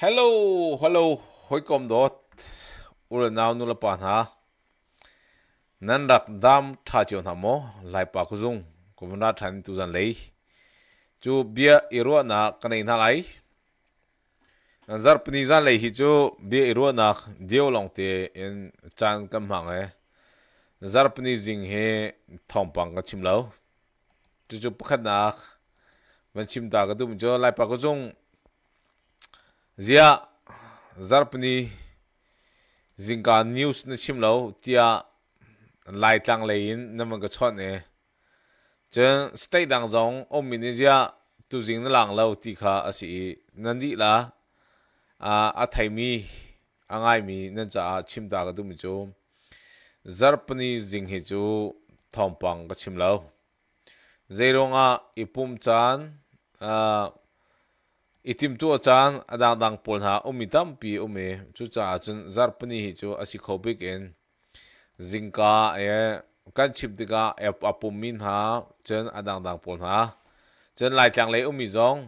hello hello. Hoi kom dot. Ul naw nu la pan ha nan rak dam tha chion ha mo lai pa ku zung. Ko na than tu zan lei. Chu bia iro na kanai na lai. Zar pni zan lei hi chu bia iro na dio long te en chan kam hang e. Zar pni jing he thom pang ka chim lo chu chu pakhat na, van chim ta ka dum jo lai pa ku zung zia, zarpni, zinga news na chimlo, tia lai tlang lein namang ka chot ne. Chen state dang zong, om min zia, tu jing na lang lo, ti kha asi nandi la, a a thai mi angai mi nan cha chim da ga du mi chu. Zarpni jing hi chu thompang ka chimlo zeronga ipum chan, a itim tu chan adang dang pol ha umitam pi ume chu cha chun zar pani hi chu asi khobik en. Zingka e kan chip diga ep apum min ha, chen adang dang pol ha. Chen lai tlang le umi zong.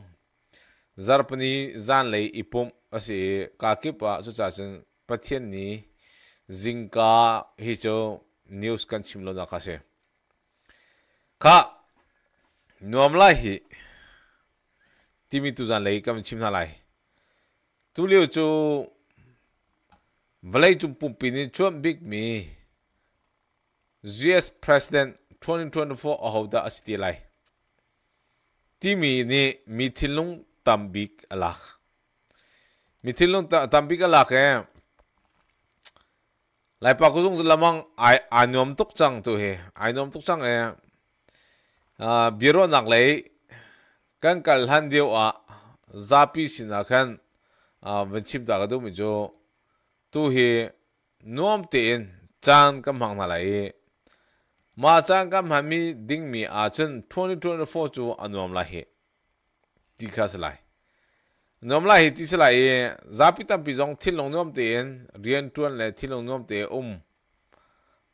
Zar pani zan le ipum asi ka kipa chu cha chun pathian ni. Zingka hi chu news kan chimlo na ka se. Ka nuam lai hi timi tu zan lấy kam chim na lai tu liu chu vlei chu pu pin ni chuan big mi US president 2024 a hoda asti lai timi ni mi thilung tambik alak mi thilung tambik alak e lai pa kuzung lamang ai anom tuk chang tu he anom tuk chang em, a biro nak lấy kan kal han dio a zapi sina khan a vanchim da ga do mi jo tu hi nuam te in chan kam hang na lai ma chan kam ha mi ding mi a chen 2024 chu anuam la hi ti kha sa lai nuam la hi ti sa lai zapi tam pi jong thil long nuam te in rian tuan le thil long nuam te um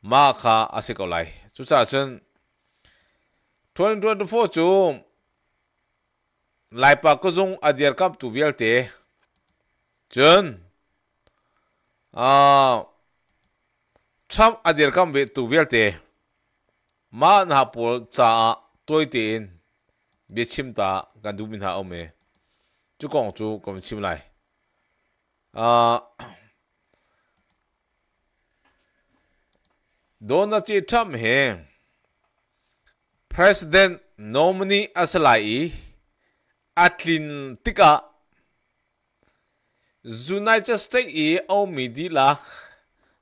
ma kha ase ko lai chu cha chen 2024 chu lai pa ko ở adiar kap tu vial te. Chun. Ah, A tham adiar kam ve tu vial te. Mà na pol cha toy te chim ta kan mình min ông ấy chú kong chú kom chim lai. Ah, A dona chi tham he. President nominee asalai atlin tika. United States i au mi di la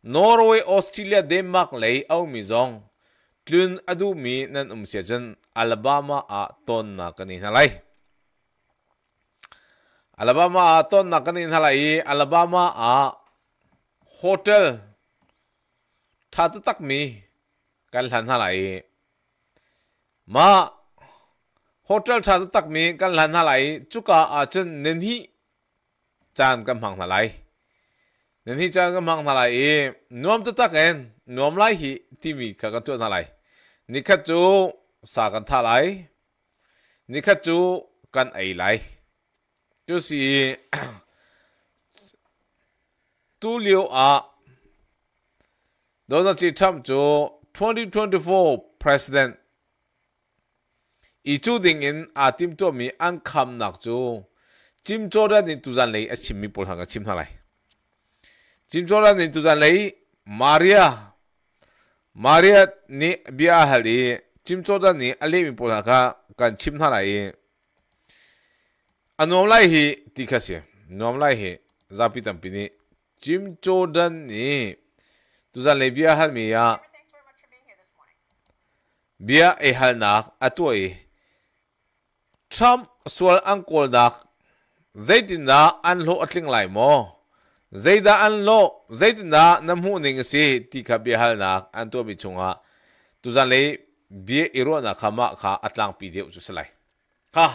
Norway, Australia, Denmark lei au mi zong tlun adu mi nan um sia jan Alabama à a ton na kani halai Alabama à a ton na kani halai Alabama a hotel thatu tak mi kal han halai ma hotel cha tak mi kan lan ha lai chuka a chen nen hi chan kam hang lai nen hi chan kam hang lai e nuam ta tak en nuam lai hi ti mi ka ka tu na lai ni kha chu sa kan tha lai ni kha chu kan ai lai chu si tu liu a Donald J. Trump chu 2024 president 伊注定因阿 tim 做咪安坎那做，今做的你突然来，阿亲咪不喊个亲下来，今做的你突然来，玛利亚，玛利亚你别阿里，今做的你阿里咪不喊个敢亲下来，阿侬来去迪克些，侬来去扎比当比你，今做的你突然来别阿喊咪呀，别阿喊那阿多伊。Trump sual ang angkol dak. Zaitinda an lo atling lai mo. Zaida an lo zaitinda namhu ning si ti kha bi hal nak an to bi chunga. Tu zan le bi iro na khama kha atlang pi de chu salai ha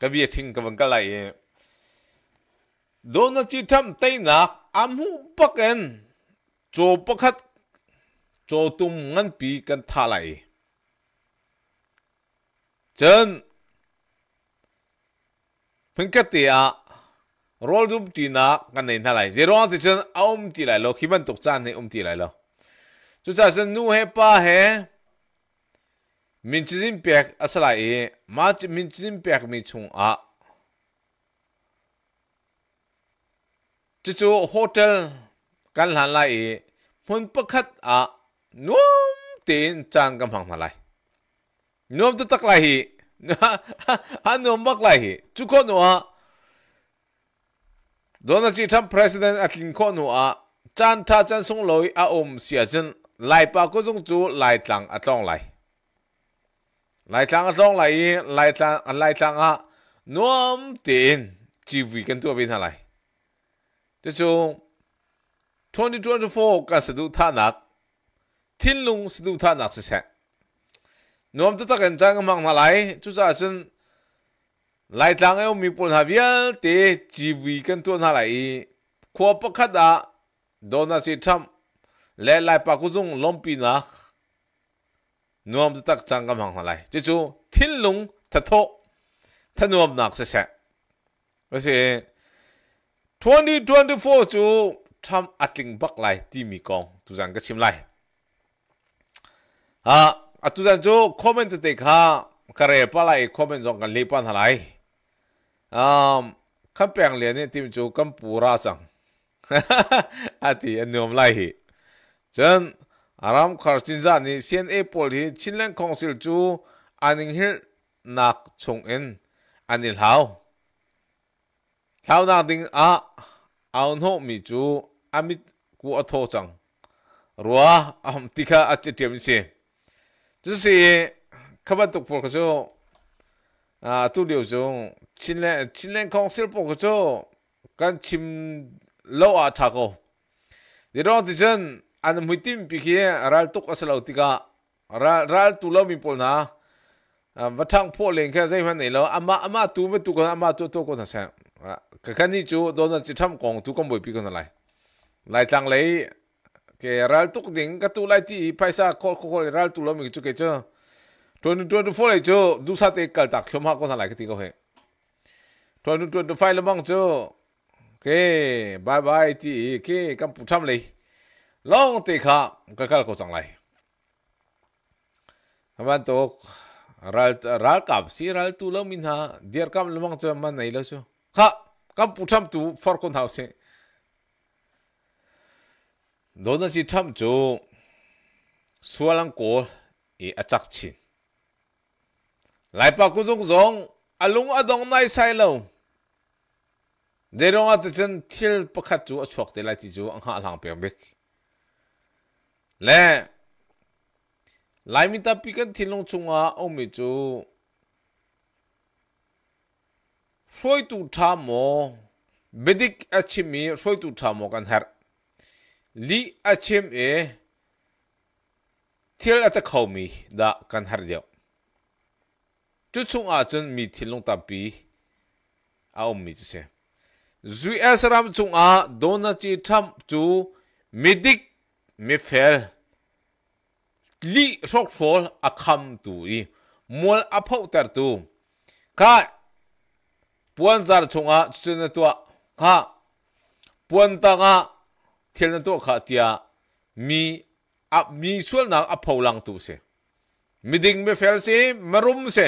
ka bi thing ka wang ka lai do na chi tham tai nak amhu paken cho pakhat, cho tum ngan pi kan tha lai chân phun cái tia roll dum ti na kan nei na lai zero ti chen aum ti lai lo khiban tok chan ne um ti lai lo chu cha chen nu he pa he min chim pek asala e ma min chim pek mi chung a chu chu hotel kan han lai e phun pakhat a nuam tin chang kam hang lai นวมตตะกลไลฮีฮันนวมบักลไลฮีทุกคนว่าโดนัจิทัมประธานาธิบดีคนว่าจันท่าจันทรงลอยอาอมเสียจนไล่ปากก็จงจูไล่ทางอัตลองไล่ไล่ทางอัตลองไล่ไล่ทางไล่ทางอะนวมเต็นจีวีกันตัวเป็นอะไรจะจู2024ก็สะดุท่านักทิ้งลงสะดุท่านักเสีย นวมตะตะกันจังมังมาไหลจุจ่าซินไหลทางเอวมีปุ่นหาเวียลเตจีวีกันตัวนาไหลขวบประคัดอะโดนอาศิทัมและไหลปากุซุงลมปินากนวมตะตักจังกำมังมาไลจู่จู่ทิ้นลุงทะโตทะนวมนักเสียก็คือ2024จู่ทำอัดลิงบักไหลที่มีกองตุจังก็ชิมไลอะ อะตุจันจูคอมเมนต์เตะข้าการเปล่าไรคอมเมนต์จงกันลีปันอะไรอ่าขันเปียงเลียนเนี่ยทีมจูกันปูราสังฮ่าฮ่าอะทิอันนิมไลฮิจนอารามคาร์จินจานี่เซียนเอปอลฮิชินเลนคองซิลจูอันนิงฮิลนักชงเอ็นอันนิลฮาวฮาวนาดิงอาเอาโนมีจูอามิดกูอโทจังรัวอัมติกาอัจเจียมิเช 就是可不读不个就啊，都留种，今年今年康少不个就跟亲老啊差个，你让的真，俺们每天比起拉读个是老的个，拉拉读老米不拿。มาทั้งพวกเล่นแค่ใช่ไหมเนี่ยแล้วอามาอามาตัวไม่ตัวกันอามาตัตัวกันเช่นก็แค่นี้จูโดนจะทำกงตัวก็ไม่ปีกันอะไรลายจังเลย ke ral tuk ding, ka tu lai ti paisa kol kol ral tu lo mi chu ke cho 2024 ai cho du sa te kal tak khom ha ko la ki ko he. 2025 lo mong cho ke bye bye ti ke kam pu tham le long te kha, ka kal ko chang lai. Haman to ral ral kap, si ral tu lo min ha der kam lo mong cho man nei lo cho kha, kam pu tham tu, for kon house lang biểu bek le lại mi ta pi kan thilong chunga o mi chu phoi tu tha mo bedik achimi phoi tu tham mo kan har li achim e thil at khau mi da kan har deu chu chung a chen mi thilong ta pi a om mi chu se zui asram chung a dona chi tham chu midik mi fel li sok fol a kham tu i mol a phau tar tu kha puan zar chung a chuna tu kha puan ta nga thil na tu kha tia mi a mi sul na a phau lang tu se mi ding mi fel se marum se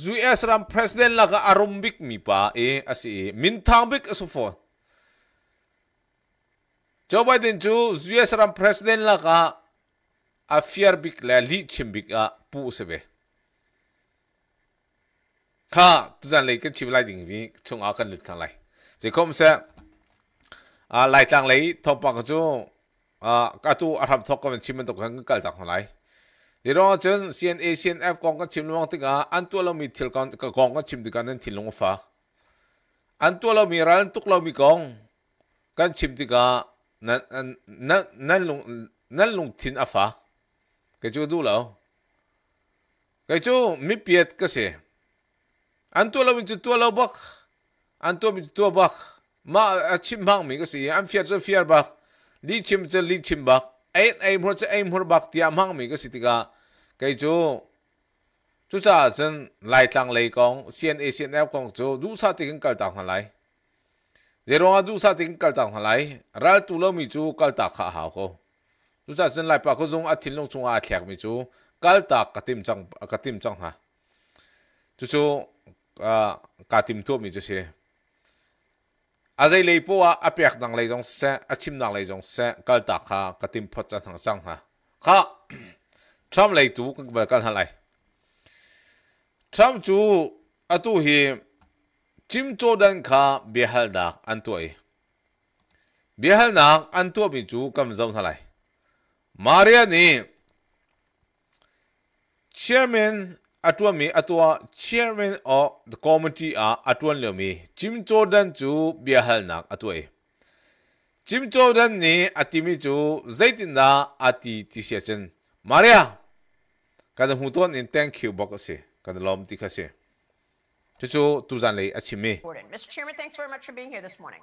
zui asram president la laka arumbik mi pa e asi min thambik asufo Joe Biden chu zui asram president laka a fear bik la li chimbik a pu sebe kha tu jan le ke chim lai ding vi chung a kan lut thang lai je không sẽ à lại tang lấy thopa bằng chú à ka chú a tham thok kan chim to hàng cái đặc lại. Đi đó chân CNA CNF con cái chim long tức à anh tua lâu mi thil con cái con cái chim tức cái nên thil long pha anh tua lâu mi ra anh tuk lo mi con cái chim tức à nan nan nan lung nan lung thin à pha cái chú đủ lâu. Cái chú mi biết cái gì? Anh tua lâu mi chú tua lâu bắc an tua mi tua bak mà chim bang mi cái gì an fiat zo fiat bak li chim zo li chim bak ai ai mua zo ai mua bak tiam hang mi cái gì thì cái cái chú chú cha chân lại tăng lấy con CNA F con chú đủ sa tiếng cල් tăng hẳn lại zero đủ sa tiếng cl tăng hẳn lại ral tu lo mi chú cl tăng khá hảo cô chú cha chân lại pa có dùng át thiên long chung át thiạc mi chú cl tăng cả tim trong cả tim trong ha. Chú chú à cả tim thuốc mi chú xe azai leipo a po dang à bẹc đằng lấy trong xe à chim đằng lấy trong xe cl tăng ha sang ha. Kha tram lấy tu ka ba kal halai tram chu atu hi chim cho dan kha behal da an tu ai. Behal na an tu bi chu kam zong halai Maria ni, chairman atwa mi atwa chairman of the committee a atwan lo mi Jim Jordan chu bihal nak atwai Jim Jordan ni atimi chu zaitin da ati ti chen Maria kada huton in thank you bok se kan lom ti khase chu chu tu zan lei achim me Mr. Chairman, thanks very much for being here this morning.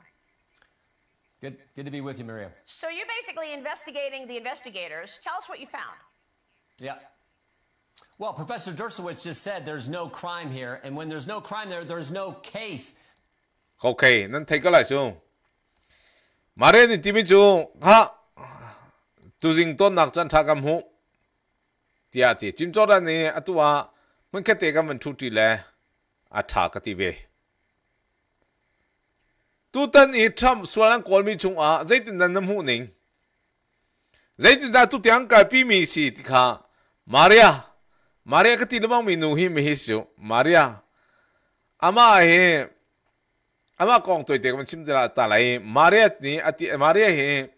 Good, good to be with you, Maria. So you're basically investigating the investigators. Tell us what you found. Yeah. Well, Professor Dershowitz just said there's no crime here, and when there's no crime there, there's no case. 오케이, 난 태클라 좀. 마레니 팀이 좀 하. 두징 돈 낙전 차감 후. 디아티 짐조라니 아투와 문케테가 문 투티레 아타카티베. tutan i tham sualan kolmi chung a zaitin dan nam hu ning zaitin da tu tiang ka pi mi si tikha maria Maria ketilbang minuhi mehisyo. Maria, ama he, ama kong toy tekum chimdra talai. Maria ni ati Maria he,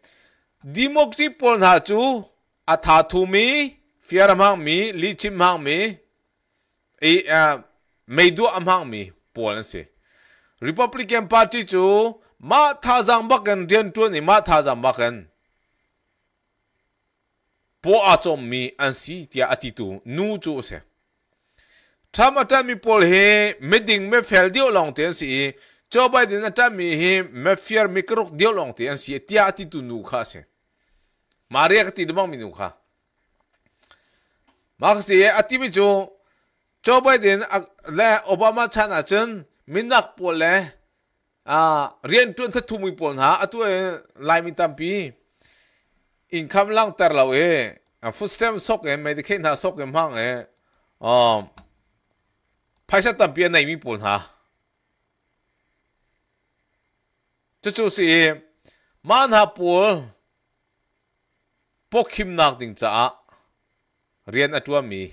dimokti pon hachu athathumi fiaramang mi lichimang mi e meidu amang mi polan se. Republican Party chu ma thazang bakan dian tu ni ma thazang bakan. นูฮิมิฮิสุมาริยาอามาเฮอามาองตัวเด็กมันชิมตลาตาไหลมาริยานี่อติมาริยาเฮดิโมกรีปอลหาจูอาถาทูมีฟิอา อินคัมล่างแต่เราเออฟุตสเตมซกเอไม่ได้แค่หน้าซกเอ็มั่งเออ๋อภาษาตับเบียนในมีปุ่นฮะจู่ๆซีมัญหา这就是曼哈波波金纳定查，เรียนอัตวมี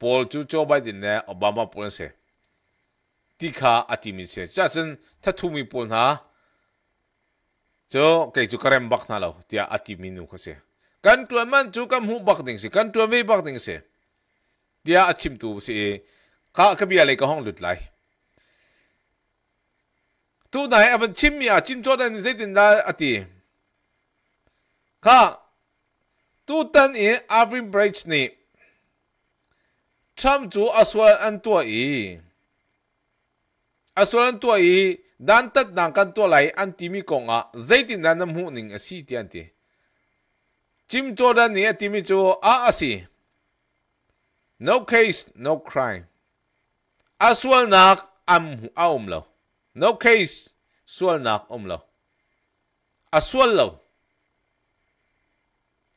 พอลจูโจไบเดนเนี่ยอบามาพูนเสียที่ข้าติมิเสียจ้าฉันถ้าทุ่มีปุ่นฮะ cho cái chú karem bak na lo tia ati minu kha se kan tu man chú kam hu bak ding se kan tu ve bak ding se tia achim tu se ka ka bia le ka hong lut lai. Tu nai avan chim mi a chim cho dan zaitin da ati. Ka, tu tan e avrim Bridge ni. Cham chu aswal an tua i. Aswal an tua i ดันตัดนางกันตัวไหลอันที่มีกงอ่ะใจตินนั้นหูนิ่งอสีเตียนตีจิมโจดันเนี่ยที่มีโจอาอสี no case no crime อาสวลนักอัมหูอาอมเลว no case สวลนักอมเลวอาสวลเลว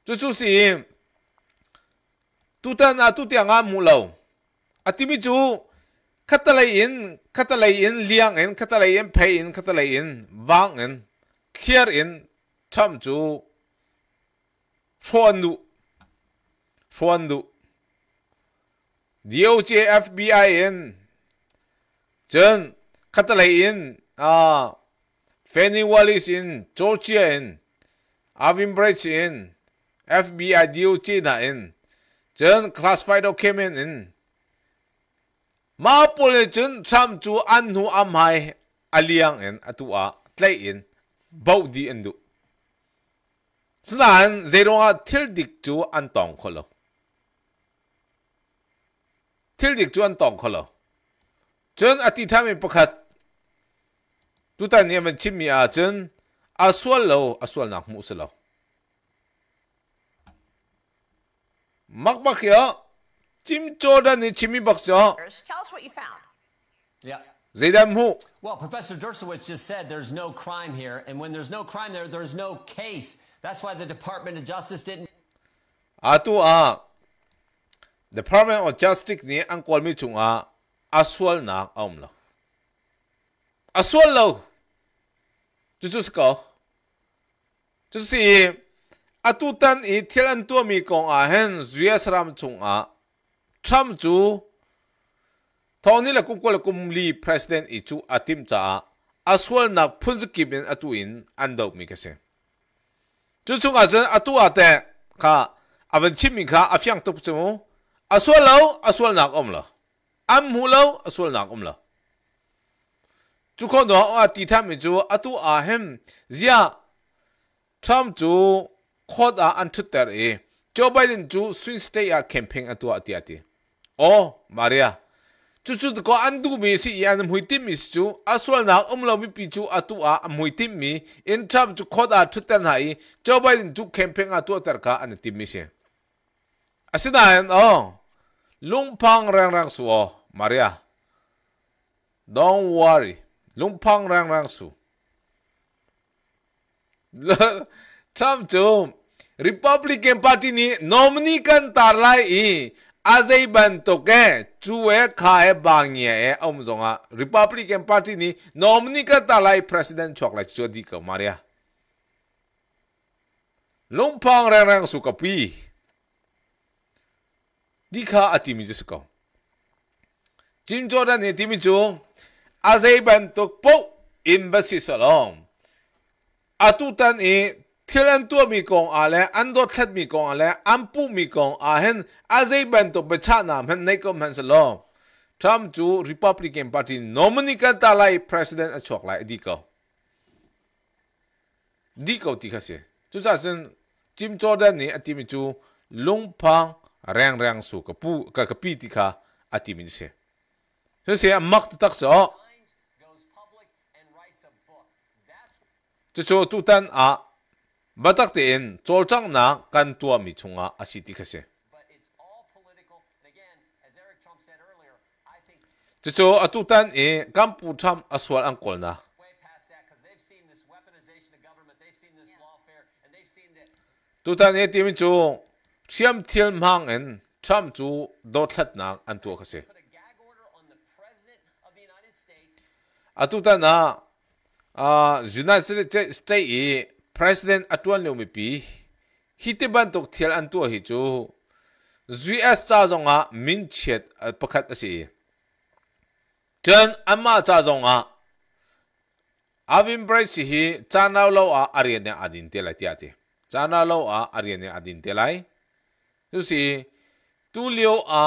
จู่จู่สิตุตันอาตุเตียงอามูเลวอาที่มีโจ katalay in katalay in liang in, katalay in pay in, katalay in wang in clear in, cham chu chuan du chuan du DOJ FBI in, chen, katalay in, a, Fanny Wallis in, Georgia in, Avin Bridge in FBI DOJ na in, chen, classified document in ma pole chun cham chu an hu am hai. Aliang en atua tlai in bau di en du. Snan zero a thil dik chu an tong kholo. Thil dik chu an tong kholo. Chun ati thame pakhat. Tu ta ne man chimi a chen aswal lo aswal nak mu se lo. Mak mak ya Jim Jordan ni chimi bakso. Tell us what you found. Yeah. Zaidam hu. Well, Professor Dershowitz just said there's no crime here, and when there's no crime there, there's no case. That's why the Department of Justice didn't. Atu a Department of Justice ni ang kwal chung a aswal na om lo. Aswal lo. Chu chu sko. Chu si atu tan i thilan tu kong a hen zuya sram chung a ทรัมจูทอนนี้ละกุกวลกุมลีประธานอีจูอาทิมจ้าอาสวลนักพุ่นสกิบินอตุอินอันดอกมีกเสจุดจุงอาจจะอตุอาแต่ค่ะอาวันชิมิค่ะอาฟยังตุบจมูอาสวลเลาอาสวลนักอมละอัมหูเลาอาสวลนักอมละจุคนดออาตีทามิจูอตุอาเฮมเซียทรัมจูโคดอาอันทุตเตอร์เอโจไบเดนจูสวินสเตย์อาแคมเปญอตุอาตีอาตี ati o maria chu chu ko an du mi si yan hui tim mi chu aswal nak om lo mi pi chu atu a hui tim mi in tham chu khod a thut ter hai Joe Biden chu campaign atu ter ka an tim mi se Asinayan, oh, lumpang rang rang su, oh, Maria. Don't worry, lumpang rang rang su. Trump chu, Republican Party ni nominee kan tarlai i, 아제이반 또게 주에 가에 방에 엄정아 리퍼블리칸 파티니 노미니카 달라이 프레시던트 초콜릿 조디가 말이야 롱팡랑랑 수카피 디카 아티미 주스코 짐조단 에티미 중 아제이반 또뽀 인베시설롬 아투탄 에 เทลันตัวมีกองอะไรอันดอทเลมีกองอะไรอันปูมีกองอะไรอาเซบันตัวประชานามันในก็มันสลอทรัมป์จูริพับลิกันพาร์ตี้โนมินีกันตาไล่ประธานอชอกไล่ดีก็ดีก็ที่เขาเสียจุดจ้าเซนจิมจอร์แดนนี่อธิมิจูลุงพังเรียงเรียงสู้กับปูกับกับปีที่เขาอธิมิเสียจุดเสียมักตักสอยจุดโชว์ตุตันอะ matak te en cholchang na kan tua mi chunga asiti khase. Chicho atutan e kampu tham aswal angkol na. Tutan e timin chu siam thil mang en tham chu do thlat na an tua khase. Atutan na United States e president atuan leo mi pi hite ban tok thial an tu hi chu ZS cha zonga min chet pakhat asi ten amma cha zonga avim bright si hi chanaw lo a arian ne adin te la tiati chana lo a arian ne adin te lai. Tu si tu leo a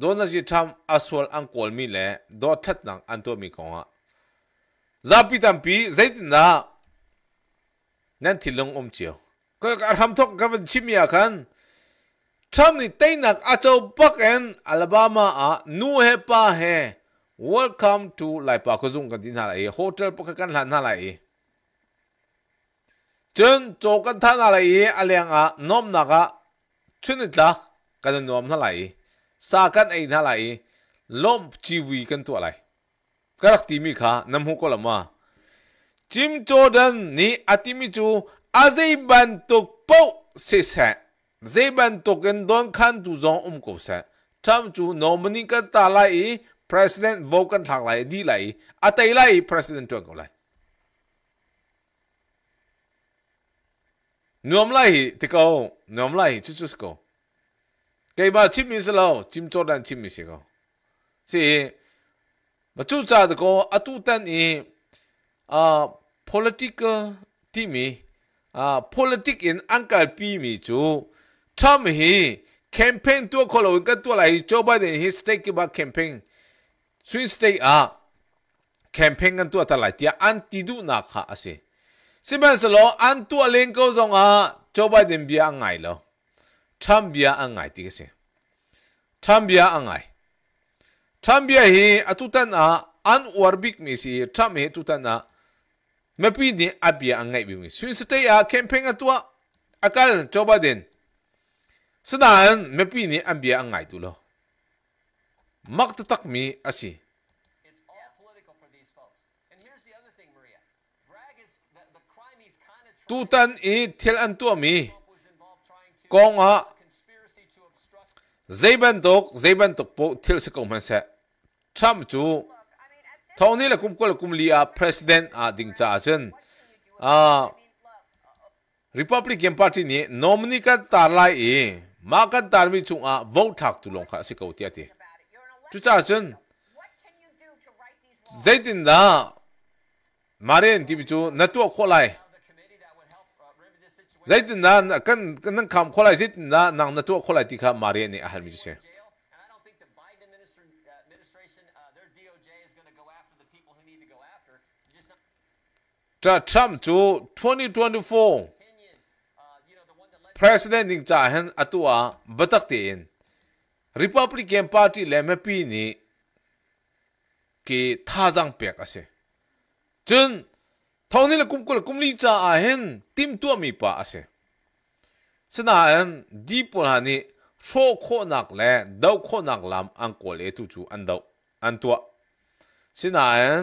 dona ji tham aswal ang kol mi le do that nang an to mi ko ha นั่นที่ลงอมเจียวก็การทำทุกกันเป็ชิมยากันทรัมป์นี่เต้นนักอาจจะบักเอ็นอลาบามาอะนู่เฮป้าเห้ welcome to ไลปาก็ซุงกันที่นั่นเลยโฮเทลปักกันหลานนั่นเลยจนโจกันท่านอะไรอะไรอะน้อมนักอะชนิดละกันน้อมนั่นเลยสากันไอ้นั่นเลยล้มชีวิตกันตัวอะไรกรักตีมีขาน้ำหูก็ละมา Jim Jordan ni atimichu azeiban tok po sisan zeiban token don khan tu zong um ko sa tam chu nominee ka ta lai president vokan thak lai di lai atai lai president twa ko lai nom lai te ko nom lai chu chu ko ke ba chim mi slo Jim Jordan chim mi se ko si မတူကြတကောအတူတန်အင်း အာ political တိမီအာ politic in uncle ပြီးမီကျို Tom he campaign ตัวคนเราก็ตัวไหลโจไบเดน his stake บ่ campaign swing state อ่ะ campaign กันตัวตะไหลเตียอันติดูนาคาอะสิสิมันสโลอันตัวเลงก็ซองอ่ะโจไบเดนเบียงไงลอ Tom เบียงไงติกะสิ Tom เบียงไง Tom เบียเฮอตุตันอ่ะอันวอร์บิกมีสิ Tom เฮตุตันอ่ะ si tham hi tutan a mapi ni abia angai bi mi swing state a campaign atua akal Joe Biden sedan mapi ni ambia angai tu lo mak ta tak mi asi It's all political for these folks. And here's the other thing, Maria. Bragg is the, the crime he's kind of tu tan i thil an tu mi kong a zaiban tok zaiban tok po thil se ko man se tham chu Thong ni la kum ko la kum li a president a ding cha chen a republican party ni nominee ka tar lai e ma ka tar mi chung a vote thak tu long kha se ko ti. You're an chu cha chen zaitin da maren ti chu na tu kho lai zaitin da kan kan kham kho lai zaitin da nang na tu kho lai ti kha mare ni a hal mi se the one that led president ding cha han atua batak te in republican party le me pi ni ki tha jang pek ase chun thong ni la kum kul kum li cha a hen tim tu mi pa ase sana an di pol ha ni sho kho nak le dau kho nak lam an ko le tu chu an dau an tua sina an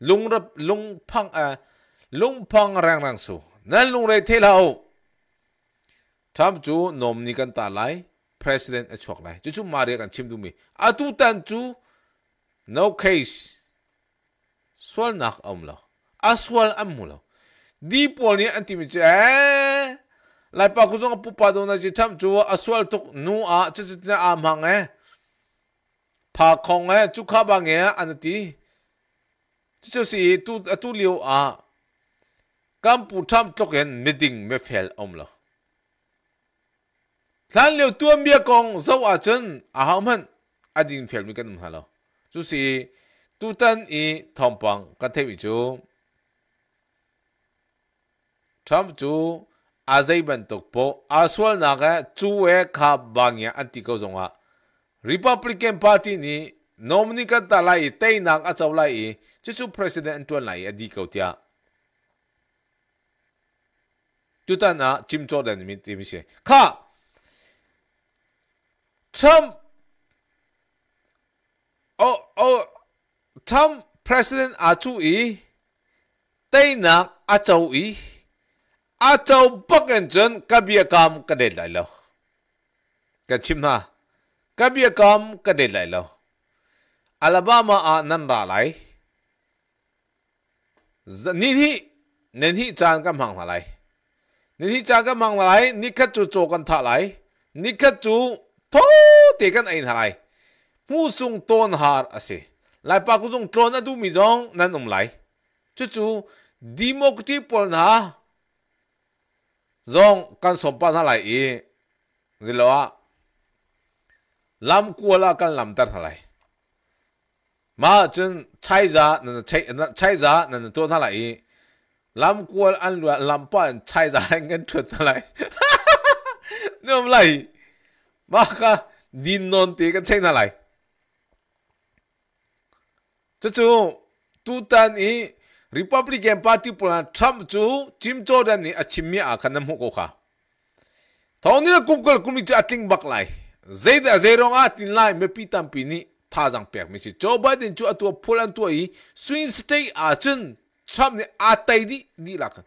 lung rap lung phăng a à, lung phăng rang rang su nan lung re the lao tham chu nom ni kan ta lai president a chok lai chu chu ma re kan chim du mi a tu tan chu no case. Swal nak om lo a swal am mu lo di pol ni anti mi che eh? lai pa ku zong pu pa do na ji tham chu a swal tuk nu a chu chu na a mang e pa khong e chu kha ba nge an ti 就是都都留啊，干部他们昨天 meeting 没 fail 我们了。咱留多面讲，走啊真啊好们，啊定 fail 没跟他们了，就是都等伊同帮跟他们做，他们做阿在本独播，阿说那个主委卡帮呀，安提高中啊，Republican Party 呢？Nominee ka ta lai te nang a chaw lai chu chu president tuan lai a di ko tia tu ta na chim cho dan mi ti mi se kha Trump oh oh Trump president a chu i te na a chaw i a chaw bak en chen ka bia kam ka de lai lo ka chim na ka bia kam ka de lai lo Alabama a nan ra lai ni hi nen hi chan ka mang lai นี่ที่จากกันมังไหลนี่คัดจูโจกันท่าไหลนี่คัดจูโทเตกันไอ้ท่าไหลผู้ทรงต้นหาร์สิไหลปากกูทรงตรนอดูมีจงนั่นอุ้มไหลจู่จู่ดิโมกติปอลนะจงกันสมปันท่าไหลอีสิลว่าลำกัวละกันลำตัดท่าไหล mà chân chạy ra nên chạy chạy ra nên tôi thằng lại. Làm qua ăn làm bạn chạy ra anh cái chuột thằng lại. Nên không lại mà đi non thì cái chạy thằng lại. Chú, tu tan ý, Republican Party pula Trump chú, Jim Jordan ni achimia akan namu ko kha thau ni kumkal kumni atling bak lai. Zaid azerong atin lai me pitam pini pi ni tha jang pek mi si Joe Biden chu atua phulan tua i swing state a chun Trump ni a tay đi đi là kan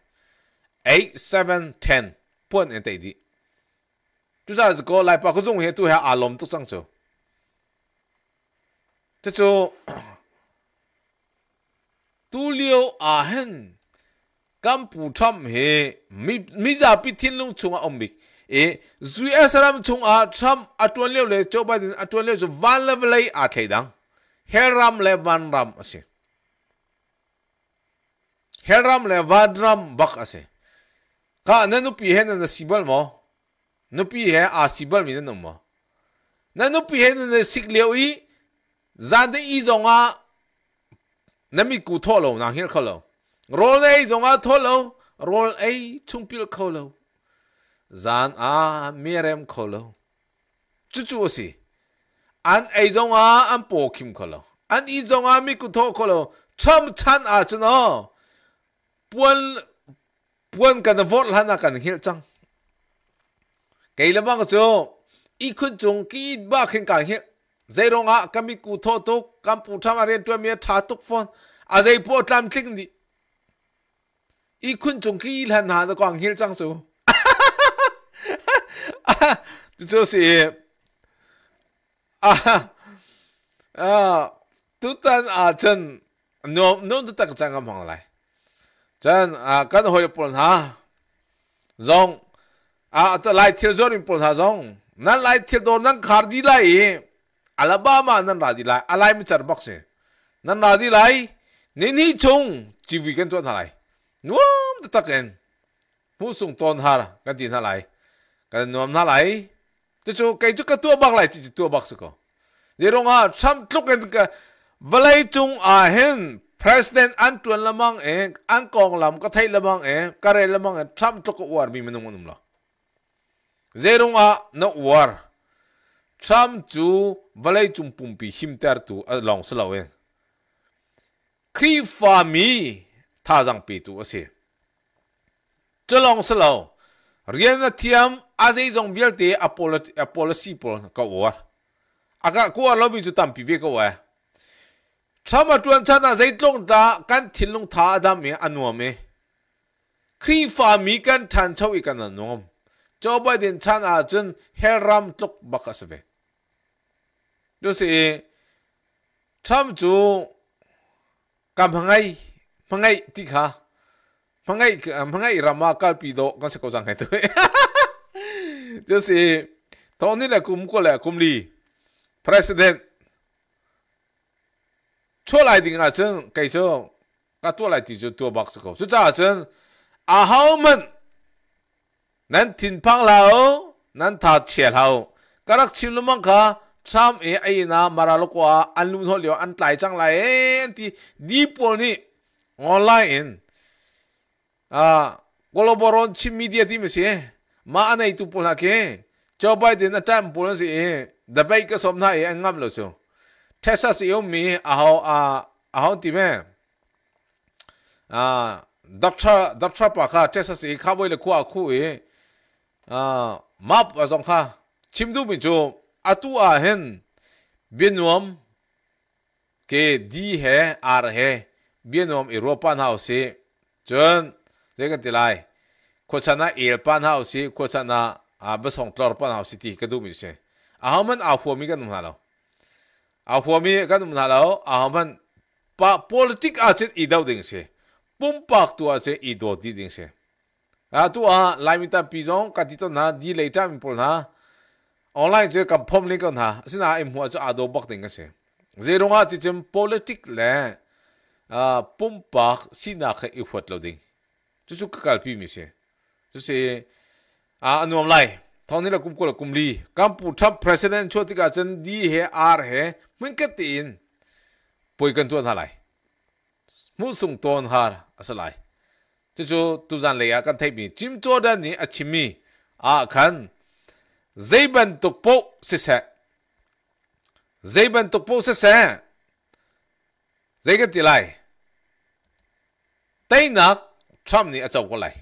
8 7 10 point en tai di tu sa ko lại pa ko jong he tu ha alom tu sang cho cho cho tu liu a hen kam pu tham he mi mi za pi thin lung chung a omik e zui asaram chung a tham atun leo le cho ba din atun leo zu van le lai a thei dang heram le van ram ase heram le van ram bak ase ka na nu pi he na sibal mo nu pi he a sibal mi na mo na nu pi he na sik leo i zan de i zonga na mi ku tho lo na hir kho lo rol ei zonga tho lo rol ei chung pil kho lo zan, a mirem kholo. Chu chu si an ei zong a, an po kim kholo. An i zong a, mi ku tho kholo. Cham chan a chu no puan puan kan vot lana kan hil chang. Cái là bang cho ít khuyên chúng kỹ ba khen cả hiện dây rong ạ cam bị cụ thô tố cam phụ tham ăn tuệ miệt thả tục phon à dây bộ làm kinh đi ít khuyên chúng kỹ lần hà đó còn hiện trang số 啊，就是啊啊，都但啊真，no no 都得真咁忙嚟，真啊，跟住去搬下，用啊，都嚟跳咗你搬下用，嗱嚟跳到嗱卡啲嚟，阿拉巴馬嗱嚟啲嚟，阿拉咪真博士，嗱嗱啲嚟，你呢種只會跟咗下嚟，我唔得嘅，冇送當下啦，跟電下嚟。cái nuông na lại. Chứ chú, cái chú cái tua bạc lại chứ tua bạc sụp giờ rong à chăm lúc cái vậy chung à hen president an tuan lamang e an kong lam ka thai lamang e kare lamang e tham to ko war bi menung menung la zerung a no war tham chu valai chung pum pi him tar tu a à, long sa lawen khri fa mi tha jang pi tu ase chalong sa law rian na thiam azai zong vial te a policy pol ka war aka ko lo bi chu tam pi ve ko wa thama tuan chan na zai tlong da kan thilung tha da me anwa me khri fa mi kan than chau i kan nom Joe Biden chan a chun helram tlok bakasve do se tham chu kam hangai hangai ti kha hangai hangai rama kal pi do kan se ko jang hai to yo si toni la kum ko la kum li president cho lai ding a chen kai cho ka to lai ti cho to box ko cho cha chen a hao men nan tin pang lao nan ta che lao karak chim lu mang ka cham e ai na maralo ko an lum ho lyo an tlai chang lai ti di pol ni online a global on chim media ti mi se ma anai tu pula ke Joe Biden na time pula si e the bay ka som na e ngam lo chu Texas yo mi a ho a a ho ti me a doctor doctor pa kha Texas e kha boi le khu a khu e a map a zong kha chim du mi chu atu a hen binuam ke di है आर है बियनोम यूरोपन हाउस से चन जेगा दिलाई ko chana el pan hau si ko chana a ba song tlor pan hau si ti ka du mi se a ha man a fu mi ka num खोचना एल पान हाउसी खोचना बसों तौर पान हाउसी ती कदूम से अहमन आफोमी का नुमा लो आफोमी का नुमा लो पा पॉलिटिक आचे इदाव से पुम पाक आचे इदो दी दिंग से आ तु आ लाइमिता पिजों काति तो ना दी लेटा मिपोल ना ऑनलाइन से कंफर्म लिंक कहना सिना इम आदो बक दिंग से जेरोंगा तिचम पॉलिटिक ले आ पुम पाक सिना खे चुचु कल पी chú sĩ à anh nuông lại thằng này là cũng có là cũng li cam phụ thấp president cho thì cả chân đi hè r hè mình cái tiền bồi cần tuân hà lại mu sung tuân hà asal lại chú chú tu gian lấy à căn thấy mình chim cho đơn ní à chim mi à khăn dây bên tục bộ sẽ sẽ dây bên tục bộ sẽ sẽ dây cái tỷ lại tây nạc trump này ở châu có lại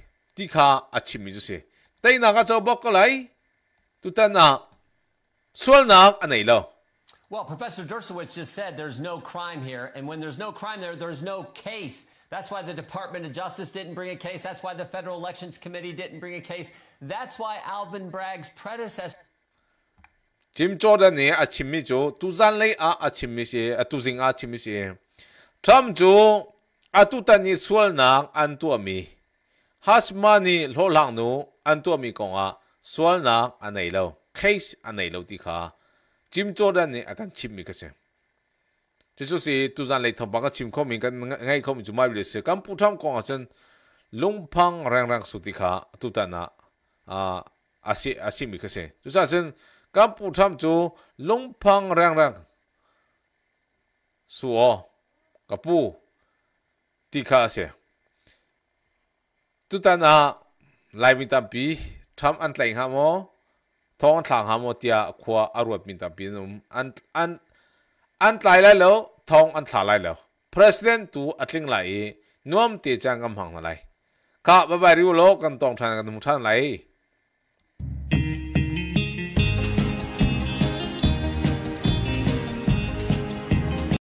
well professor dershowitz just said there's no crime here and when there's no crime there there's no case that's why the Department of Justice didn't bring a case. That's why the Federal Elections Committee didn't bring a case. That's why Alvin Bragg's predecessor. Jim Jordan Trump 呢？阿前面做，杜赞雷阿阿前面些，阿杜星阿前面些，Trump 做阿杜丹尼说那安多米。hasmani lo lang nu an to mi konga swal na anei lo case anei lo ti kha jim jordan ni akan chim mi ka se 这就是杜赞雷同把个情况明个爱口就买不了是，刚不常讲真，龙胖让让苏迪卡杜丹那啊阿西阿西米克些，就是真刚不常就龙胖让让苏哦，个不迪卡些。 ตุตันาลายมินตัมปีทำอันไหลหโมท้องทางหโมอเตียขวาอรวปมินตัมปีนุ่มอันอันอันไหลแล้วท้องอันถาไลแล้ว president ตูอัดลิงไหลน่วมเตียจังกำหังอะไรข้าบ๊ายบริวโลกันตองทานกันมุทันไหล